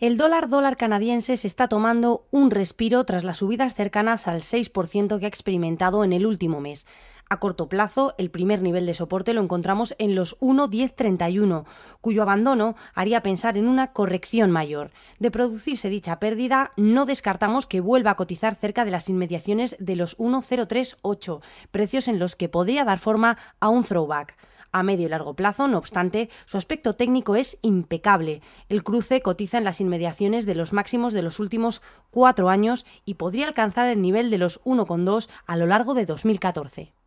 El dólar dólar canadiense se está tomando un respiro tras las subidas cercanas al 6% que ha experimentado en el último mes. A corto plazo, el primer nivel de soporte lo encontramos en los 1.1031, cuyo abandono haría pensar en una corrección mayor. De producirse dicha pérdida, no descartamos que vuelva a cotizar cerca de las inmediaciones de los 1.038, precios en los que podría dar forma a un throwback. A medio y largo plazo, no obstante, su aspecto técnico es impecable. El cruce cotiza en las inmediaciones de los máximos de los últimos cuatro años y podría alcanzar el nivel de los 1,2 a lo largo de 2014.